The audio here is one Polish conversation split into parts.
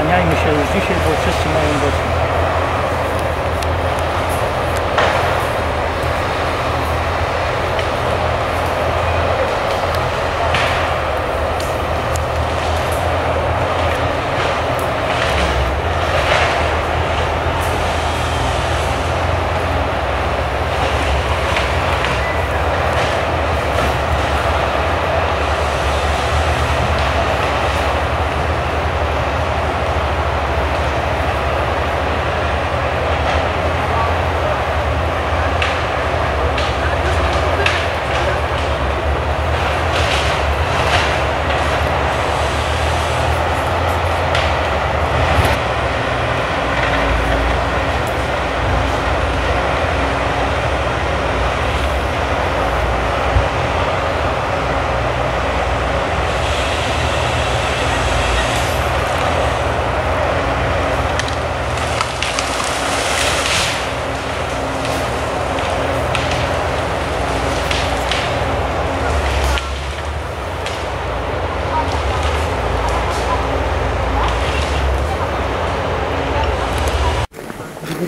Ogarniajmy się już dzisiaj, bo wszyscy mają dosyć.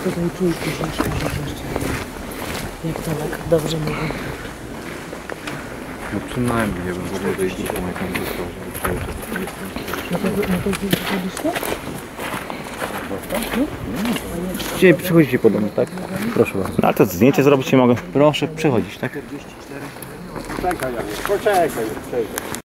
Tutaj czujki zeszły jeszcze. Jak to tak dobrze mówi. No przynajmniej, ja bym w ogóle dojść do jak on został, żeby cały czas jestem. No to, no to gdzieś? Dzisiaj przychodzicie podobno, tak? Proszę bardzo. No ale to zdjęcie zrobić nie mogę. Proszę przychodzić, tak? Poczekaj, poczekaj.